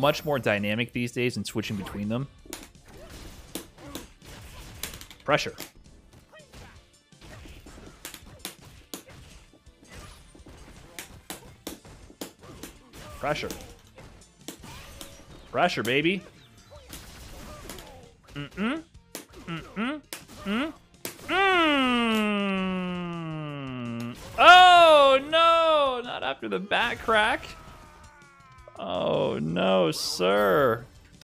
much more dynamic these days in switching between them. Pressure. Pressure. Pressure, baby. Mm-mm. Mm-mm. Mm. Mm. Oh, no! Not after the back crack. Oh, no, sir.